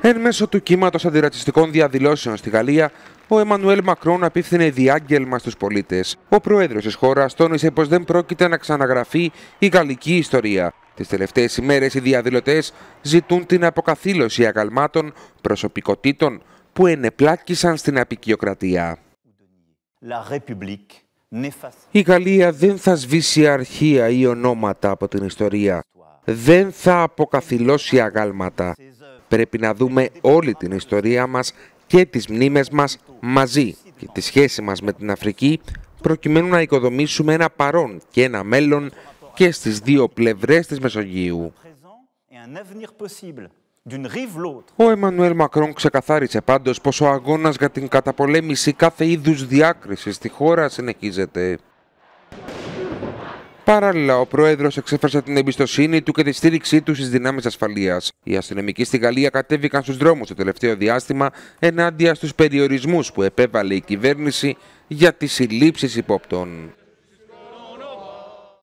Εν μέσω του κύματος αντιρατσιστικών διαδηλώσεων στη Γαλλία, ο Εμμανουέλ Μακρόν απίφθινε διάγγελμα στους πολίτες. Ο πρόεδρος της χώρας τόνισε πως δεν πρόκειται να ξαναγραφεί η γαλλική ιστορία. Τις τελευταίες ημέρες οι διαδηλωτές ζητούν την αποκαθήλωση αγαλμάτων προσωπικότητων που ενεπλάκησαν στην απεικιοκρατία. Η Γαλλία δεν θα σβήσει αρχεία ή ονόματα από την ιστορία. Δεν θα αποκαθιλώσει αγάλματα. Πρέπει να δούμε όλη την ιστορία μας και τις μνήμες μας μαζί και τη σχέση μας με την Αφρική προκειμένου να οικοδομήσουμε ένα παρόν και ένα μέλλον και στις δύο πλευρές της Μεσογείου. Ο Εμμανουέλ Μακρόν ξεκαθάρισε πάντως πως ο αγώνας για την καταπολέμηση κάθε είδους διάκρισης στη χώρα συνεχίζεται. Παράλληλα, ο Πρόεδρος εξέφρασε την εμπιστοσύνη του και τη στήριξή του στις δυνάμεις ασφαλείας. Οι αστυνομικοί στη Γαλλία κατέβηκαν στους δρόμους το τελευταίο διάστημα ενάντια στους περιορισμούς που επέβαλε η κυβέρνηση για τις συλλήψεις υπόπτων.